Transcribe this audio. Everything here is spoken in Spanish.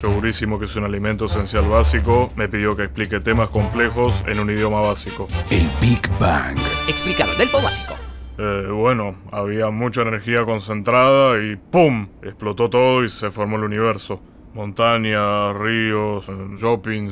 Segurísimo que es un alimento esencial básico, me pidió que explique temas complejos en un idioma básico. El Big Bang. Explícalo, del po básico. Eh, bueno, había mucha energía concentrada y ¡pum! Explotó todo y se formó el universo. Montañas, ríos, eh, shoppings,